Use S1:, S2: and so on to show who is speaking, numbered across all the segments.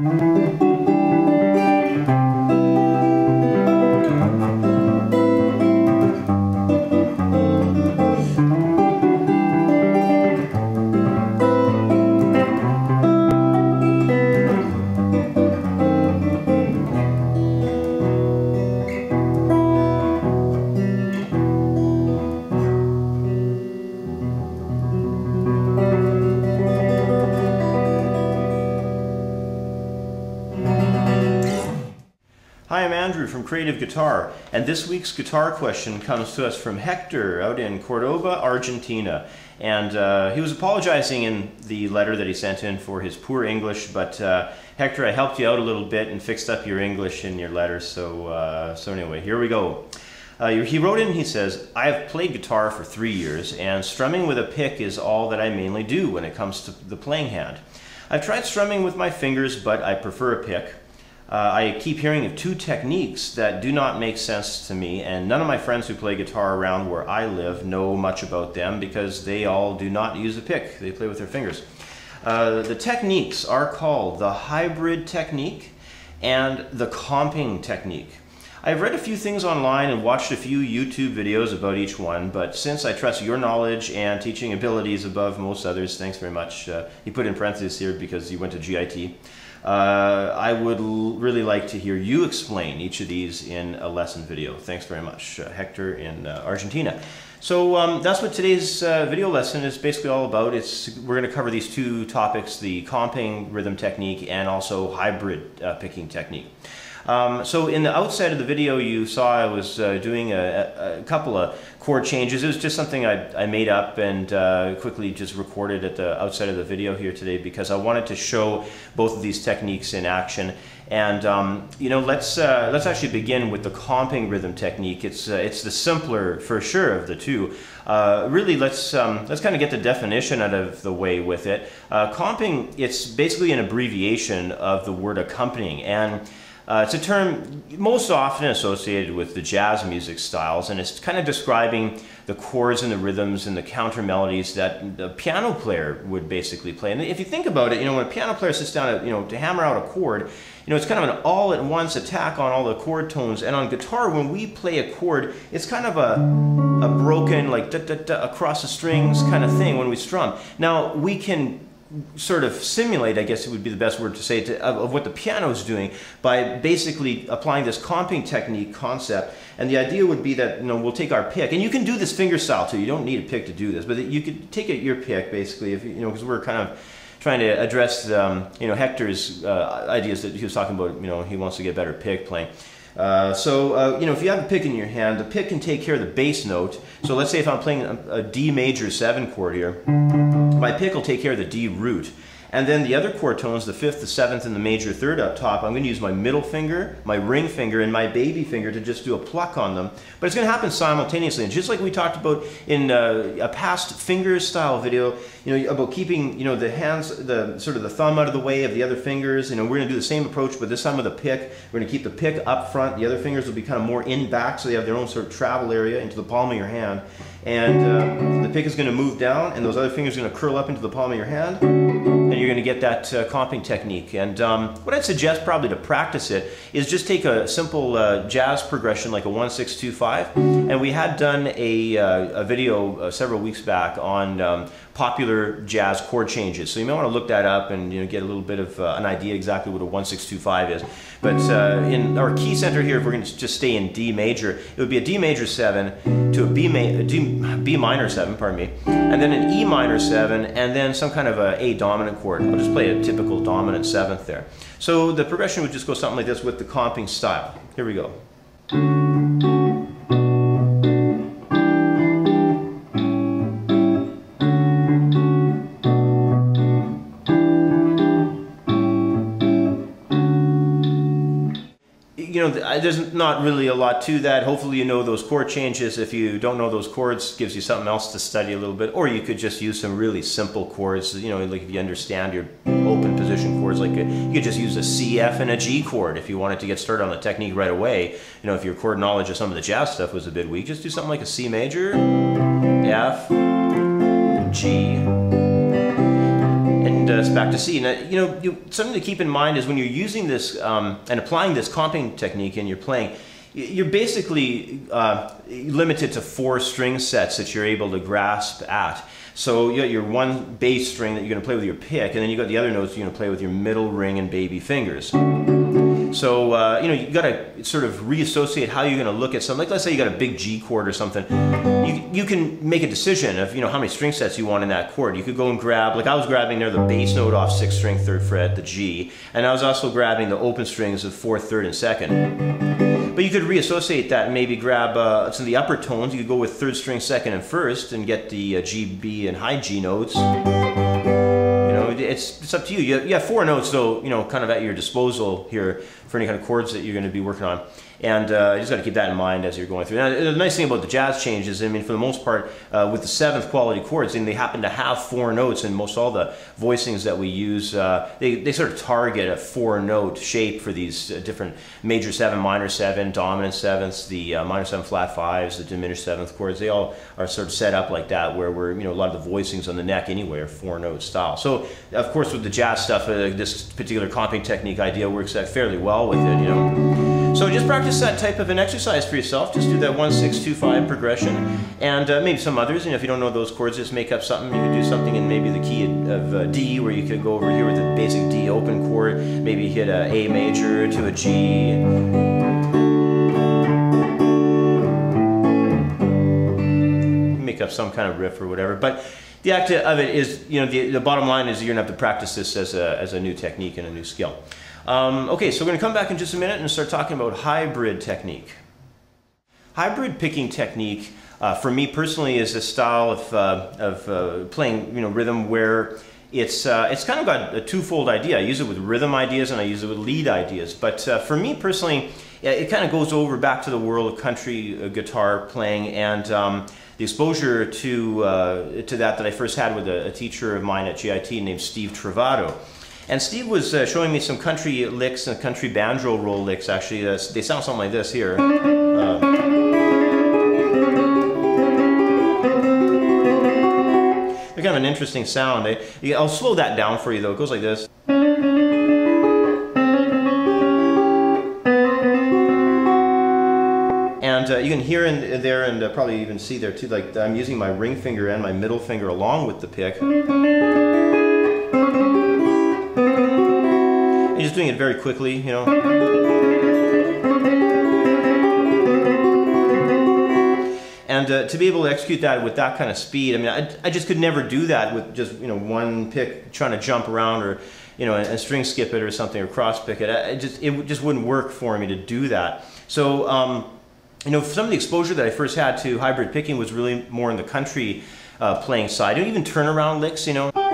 S1: Hi, Andrew from Creative Guitar, and this week's guitar question comes to us from Hector out in Cordoba, Argentina. And uh, he was apologizing in the letter that he sent in for his poor English, but uh, Hector, I helped you out a little bit and fixed up your English in your letter, so, uh, so anyway, here we go. Uh, he wrote in, he says, I have played guitar for three years, and strumming with a pick is all that I mainly do when it comes to the playing hand. I've tried strumming with my fingers, but I prefer a pick. Uh, I keep hearing of two techniques that do not make sense to me, and none of my friends who play guitar around where I live know much about them because they all do not use a pick. They play with their fingers. Uh, the techniques are called the hybrid technique and the comping technique. I've read a few things online and watched a few YouTube videos about each one, but since I trust your knowledge and teaching abilities above most others, thanks very much. Uh, put in parentheses here because you went to GIT. Uh, I would really like to hear you explain each of these in a lesson video. Thanks very much, uh, Hector in uh, Argentina. So um, that's what today's uh, video lesson is basically all about. It's We're going to cover these two topics, the comping rhythm technique and also hybrid uh, picking technique. Um, so in the outside of the video you saw I was uh, doing a, a, couple of chord changes. It was just something I, I made up and uh, quickly just recorded at the outside of the video here today because I wanted to show both of these techniques in action. And um, you know, let's uh, let's actually begin with the comping rhythm technique. It's uh, it's the simpler for sure of the two. Uh, really, let's um, let's kind of get the definition out of the way with it. Uh, comping, it's basically an abbreviation of the word accompanying and uh, it's a term most often associated with the jazz music styles, and it's kind of describing the chords and the rhythms and the counter melodies that the piano player would basically play. And if you think about it, you know, when a piano player sits down, to, you know, to hammer out a chord, you know, it's kind of an all-at-once attack on all the chord tones. And on guitar, when we play a chord, it's kind of a, a broken, like da, da, da, across the strings kind of thing when we strum. Now, we can sort of simulate, I guess it would be the best word to say, to, of, of, what the piano is doing by basically applying this comping technique concept. And the idea would be that you know we'll take our pick, and you can do this finger style too. You don't need a pick to do this, but you could take it your pick basically, if you know, because we're kind of trying to address um, you know Hector's uh, ideas that he was talking about. You know, he wants to get better pick playing. Uh, so, uh, you know, if you have a pick in your hand, the pick can take care of the bass note. So let's say if I'm playing a, a D major 7 chord here, my pick will take care of the D root. And then the other chord tones, the fifth, the seventh, and the major third up top, I'm going to use my middle finger, my ring finger, and my baby finger to just do a pluck on them. But it's going to happen simultaneously. And just like we talked about in uh, a past finger style video, you know, about keeping, you know, the hands, the sort of the thumb out of the way of the other fingers. You know, we're going to do the same approach, but this time with a pick. We're going to keep the pick up front. The other fingers will be kind of more in back, so they have their own sort of travel area into the palm of your hand. And uh, the pick is going to move down, and those other fingers are going to curl up into the palm of your hand and you're going to get that uh, comping technique. And um, what I'd suggest probably to practice it is just take a simple uh, jazz progression like a 1-6-2-5. And we had done a, uh, a video uh, several weeks back on um, popular jazz chord changes. So you may want to look that up and you know, get a little bit of uh, an idea exactly what a 1-6-2-5 is. But uh, in our key center here, if we're going to just stay in D major, it would be a D major 7 to a B, ma a D, B minor 7, pardon me, and then an E minor 7, and then some kind of a A dominant chord. I'll just play a typical dominant 7th there. So the progression would just go something like this with the comping style. Here we go. There's not really a lot to that. Hopefully you know those chord changes. If you don't know those chords, gives you something else to study a little bit. Or you could just use some really simple chords, you know, like if you understand your open position chords, like a, you could just use a C, F, and a G chord if you wanted to get started on the technique right away. You know, if your chord knowledge of some of the jazz stuff was a bit weak, just do something like a C major, F, G, uh, back to C. Now, you know, you, something to keep in mind is when you're using this um, and applying this comping technique and you're playing, you're basically uh, limited to four string sets that you're able to grasp at. So you got your one bass string that you're going to play with your pick, and then you got the other notes you're going to play with your middle ring and baby fingers. So uh, you know you got to sort of reassociate how you're going to look at something. Like let's say you got a big G chord or something. You, you can make a decision of you know how many string sets you want in that chord. You could go and grab like I was grabbing there the bass note off sixth string, third fret, the G, and I was also grabbing the open strings of fourth, third, and second. But you could reassociate that and maybe grab uh, some of the upper tones. You could go with third string, second, and first, and get the uh, G, B, and high G notes You know, it's, it's up to you. You have four notes, though, you know, kind of at your disposal here for any kind of chords that you're going to be working on. And uh, you just got to keep that in mind as you're going through. Now, the nice thing about the jazz changes, I mean, for the most part, uh, with the seventh quality chords, and they happen to have four notes, and most all the voicings that we use, uh, they, they sort of target a four note shape for these uh, different major seven, minor seven, dominant sevenths, the uh, minor seven flat fives, the diminished seventh chords. They all are sort of set up like that, where we're, you know, a lot of the voicings on the neck anyway are four note style. So, of course, with the jazz stuff, uh, this particular comping technique idea works out fairly well with it, you know. So just practice that type of an exercise for yourself. Just do that 1, 6, 2, 5 progression. And uh, maybe some others. And if you don't know those chords, just make up something. You could do something in maybe the key of uh, D, where you could go over here with a basic D open chord. Maybe hit a A major to a G. Make up some kind of riff or whatever. But the act of it is, you know, the, the bottom line is you're to have to practice this as a, as a new technique and a new skill. Um, okay, so we're going to come back in just a minute and start talking about hybrid technique. Hybrid picking technique, uh, for me personally, is a style of, uh, of uh, playing you know, rhythm where it's, uh, it's kind of got a twofold idea. I use it with rhythm ideas and I use it with lead ideas. But uh, for me personally, it kind of goes over back to the world of country uh, guitar playing and um, the exposure to, to that that I first had with a, a teacher of mine at GIT named Steve Trovato. And Steve was uh, showing me some country licks and country banjo roll licks, actually. Uh, they sound something like this here. Uh, they're kind of an interesting sound. Eh? I'll slow that down for you, though. It goes like this. And uh, you can hear in there and uh, probably even see there too, like I'm using my ring finger and my middle finger along with the pick. Just doing it very quickly, you know. And uh, to be able to execute that with that kind of speed, I mean, I, I just could never do that with just, you know, one pick trying to jump around or, you know, and, string skip it or something or cross pick it. I, just, it just wouldn't work for me to do that. So, um, you know, some of the exposure that I first had to hybrid picking was really more in the country uh, playing side. Even turnaround licks, you know.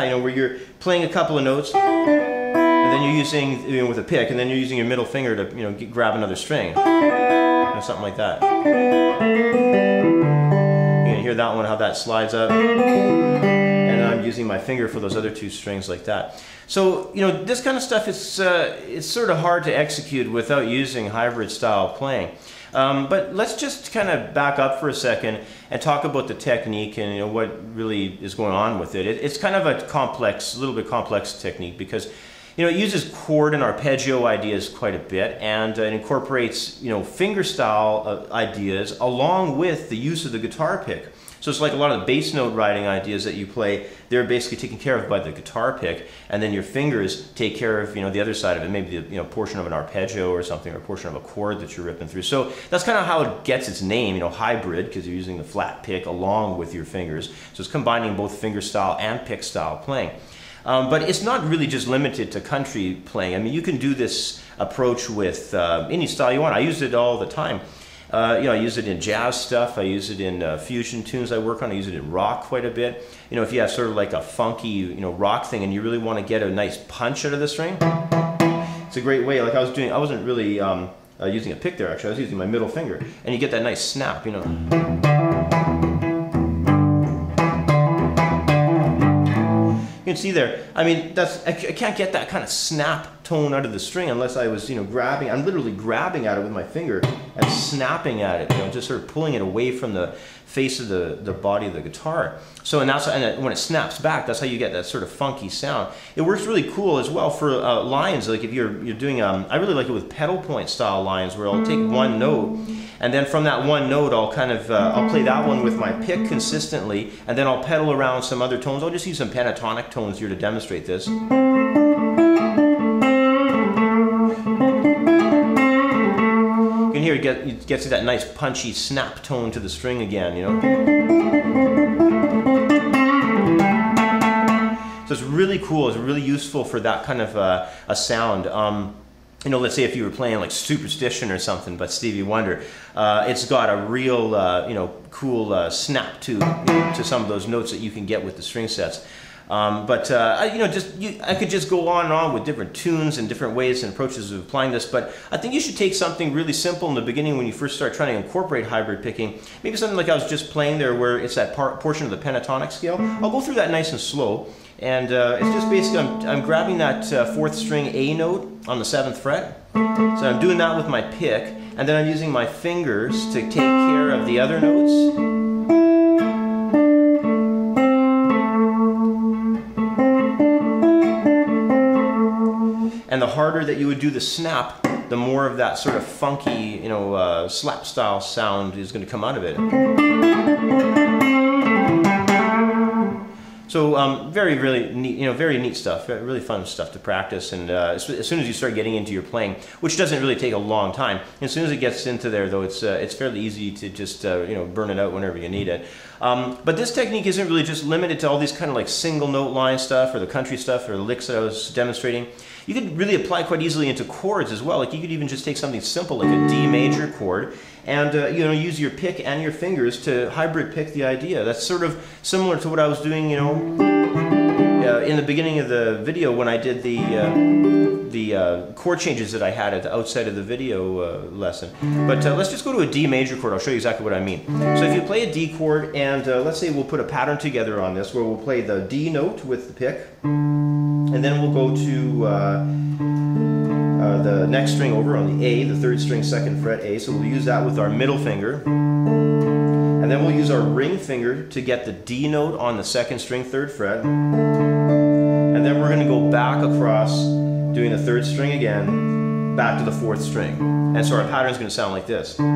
S1: That, you know, where you're playing a couple of notes, and then you're using, you know, with a pick, and then you're using your middle finger to, you know, get, grab another string. or something like that. You can hear that one, how that slides up. And I'm using my finger for those other two strings like that. So, you know, this kind of stuff is uh, it's sort of hard to execute without using hybrid style playing. Um, but let's just kind of back up for a second and talk about the technique and you know what really is going on with it. it it's kind of a complex, a little bit complex technique because you know, it uses chord and arpeggio ideas quite a bit, and uh, it incorporates, you know, fingerstyle uh, ideas along with the use of the guitar pick. So it's like a lot of the bass note writing ideas that you play, they're basically taken care of by the guitar pick, and then your fingers take care of, you know, the other side of it, maybe the, you know, portion of an arpeggio or something, or a portion of a chord that you're ripping through. So that's kind of how it gets its name, you know, hybrid, because you're using the flat pick along with your fingers. So it's combining both finger style and pick style playing. Um, but it's not really just limited to country playing. I mean, you can do this approach with uh, any style you want. I use it all the time. Uh, you know, I use it in jazz stuff. I use it in uh, fusion tunes I work on. I use it in rock quite a bit. You know, if you have sort of like a funky, you know, rock thing and you really want to get a nice punch out of the string, it's a great way. Like I was doing, I wasn't really um, uh, using a pick there actually. I was using my middle finger, and you get that nice snap. You know. Can see there. I mean, that's I, can't get that kind of snap tone out of the string unless I was, you know, grabbing. I'm literally grabbing at it with my finger and snapping at it, you know, just sort of pulling it away from the face of the, the body of the guitar. So, and that's and when it snaps back, that's how you get that sort of funky sound. It works really cool as well for uh, lines. Like if you're you're doing, um, I really like it with pedal point style lines where I'll take one note, and then from that one note, I'll kind of uh, I'll play that one with my pick consistently, and then I'll pedal around some other tones. I'll just use some pentatonic tones here to demonstrate this. You can hear it, get, it gets that nice punchy snap tone to the string again, you know. So it's really cool. It's really useful for that kind of uh, a sound. Um, you know, let's say if you were playing like Superstition or something, but Stevie Wonder, uh, it's got a real, uh, you know, cool uh, snap to you know, to some of those notes that you can get with the string sets. Um, but uh, you know, just you, I could just go on and on with different tunes and different ways and approaches of applying this. But I think you should take something really simple in the beginning when you first start trying to incorporate hybrid picking. Maybe something like I was just playing there, where it's that portion of the pentatonic scale. I'll go through that nice and slow. And uh, it's just basically, I'm, I'm grabbing that uh, fourth string A note on the seventh fret. So I'm doing that with my pick, and then I'm using my fingers to take care of the other notes. And the harder that you would do the snap, the more of that sort of funky, you know, uh, slap style sound is going to come out of it. So um, very, really neat, you know, very neat stuff, really fun stuff to practice. And uh, as, soon as you start getting into your playing, which doesn't really take a long time, as soon as it gets into there, though, it's uh, it's fairly easy to just uh, you know burn it out whenever you need it. Um, but this technique isn't really just limited to all these kind of like single note line stuff or the country stuff or the licks that I was demonstrating you could really apply quite easily into chords as well. Like you could even just take something simple like a D major chord and uh, you know use your pick and your fingers to hybrid pick the idea. That's sort of similar to what I was doing, you know, uh, in the beginning of the video when I did the uh, the uh, chord changes that I had at the outside of the video uh, lesson. But uh, let's just go to a D major chord. I'll show you exactly what I mean. So if you play a D chord and let's say we'll put a pattern together on this where we'll play the D note with the pick. And then we'll go to the next string over on the A, the third string, second fret A. So we'll use that with our middle finger. And then we'll use our ring finger to get the D note on the second string, third fret. And then we're going to go back across, doing the third string again, back to the fourth string. And so our pattern is going to sound like this. And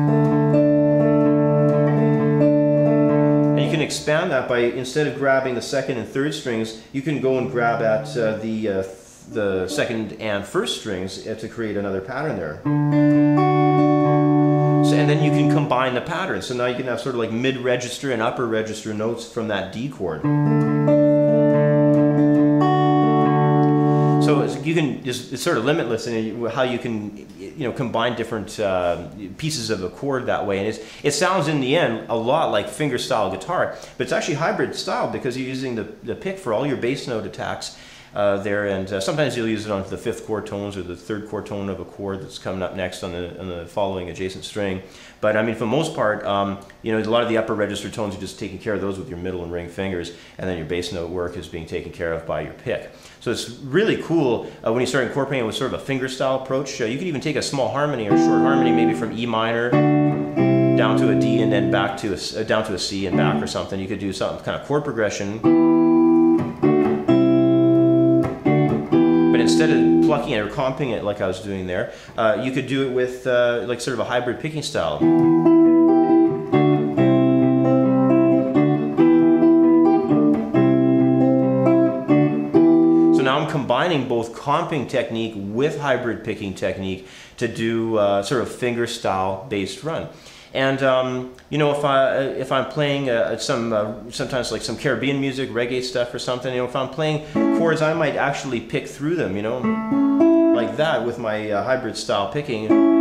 S1: you can expand that by, instead of grabbing the second and third strings, you can go and grab at uh, the, uh, the second and first strings uh, to create another pattern there. So, and then you can combine the patterns. So now you can have sort of like mid-register and upper register notes from that D chord. So you can just, it's sort of limitless in how you can you know combine different uh, pieces of a chord that way, and it's, it sounds in the end a lot like finger style guitar, but it's actually hybrid style because you're using the, the pick for all your bass note attacks uh, there, and uh, sometimes you'll use it on the fifth chord tones or the third chord tone of a chord that's coming up next on the, on the following adjacent string. But I mean, for the most part, um, you know, a lot of the upper register tones, you're just taking care of those with your middle and ring fingers, and then your bass note work is being taken care of by your pick. So it's really cool uh, when you start incorporating it with sort of a finger style approach. Uh, you could even take a small harmony or short harmony, maybe from E minor down to a D and then back to a, uh, down to a C and back or something. You could do some kind of chord progression instead of plucking it or comping it like I was doing there, uh, you could do it with uh, like sort of a hybrid picking style. So now I'm combining both comping technique with hybrid picking technique to do uh, sort of finger style based run. And um, you know, if I if I'm playing uh, some uh, sometimes like some Caribbean music, reggae stuff or something, you know, if I'm playing chords, I might actually pick through them, you know, like that with my uh, hybrid style picking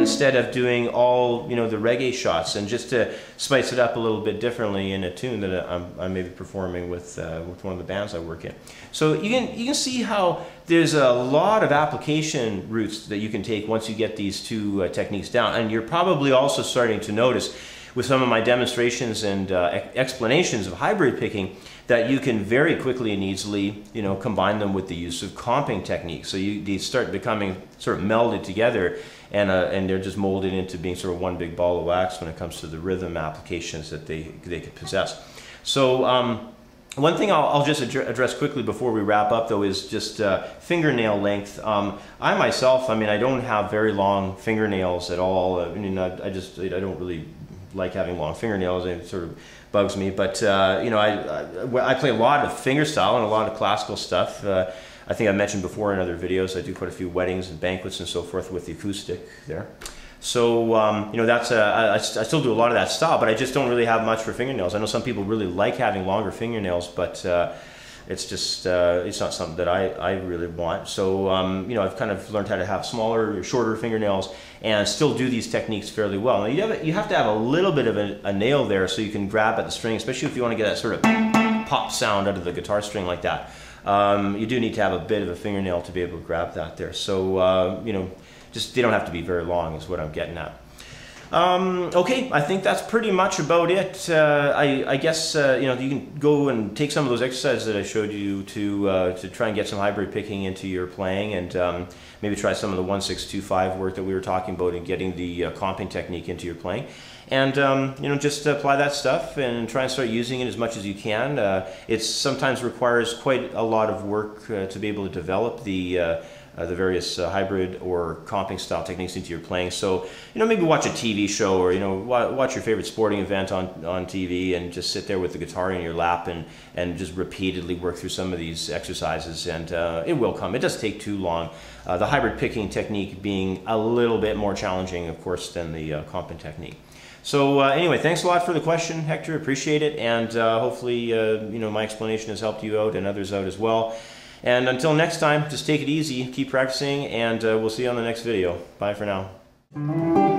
S1: instead of doing all you know the reggae shots and just to spice it up a little bit differently in a tune that I'm, I may be performing with uh, with one of the bands I work in. So you can you can see how there's a lot of application routes that you can take once you get these two uh, techniques down, and you're probably also starting to notice with some of my demonstrations and uh, explanations of hybrid picking that you can very quickly and easily, you know, combine them with the use of comping techniques. So you these start becoming sort of melded together, and uh, and they're just molded into being sort of one big ball of wax when it comes to the rhythm applications that they they could possess. So. Um, one thing I'll, I'll just address quickly before we wrap up, though, is just uh, fingernail length. Um, I myself, I mean, I don't have very long fingernails at all. I mean, I, I, just, I don't really like having long fingernails. It sort of bugs me. But uh, you know, I, I, I play a lot of fingerstyle and a lot of classical stuff. Uh, I think I mentioned before in other videos. I do quite a few weddings and banquets and so forth with the acoustic there. So um, you know that's a, I, I still do a lot of that style, but I just don't really have much for fingernails. I know some people really like having longer fingernails, but uh, it's just uh, it's not something that I, I really want. So um, you know I've kind of learned how to have smaller, shorter fingernails and still do these techniques fairly well. Now you have you have to have a little bit of a, a nail there so you can grab at the string, especially if you want to get that sort of pop sound out of the guitar string like that. Um, you do need to have a bit of a fingernail to be able to grab that there. So uh, you know just they don't have to be very long is what I'm getting at. Um, okay, I think that's pretty much about it. Uh, I, I, guess uh, you know you can go and take some of those exercises that I showed you to uh, to try and get some hybrid picking into your playing, and um, maybe try some of the one six two five work that we were talking about and getting the uh, comping technique into your playing. And um, you know, just apply that stuff and try and start using it as much as you can. Uh, it sometimes requires quite a lot of work uh, to be able to develop the uh, the various uh, hybrid or comping style techniques into your playing. So, you know, maybe watch a TV show or, you know, watch your favorite sporting event on, on TV and just sit there with the guitar in your lap and, and just repeatedly work through some of these exercises and uh, it will come. It does take too long. Uh, the hybrid picking technique being a little bit more challenging, of course, than the uh, comping technique. So uh, anyway, thanks a lot for the question, Hector. Appreciate it, and uh, hopefully, uh, you know, my explanation has helped you out and others out as well. And until next time, just take it easy, keep practicing, and uh, we'll see you on the next video. Bye for now.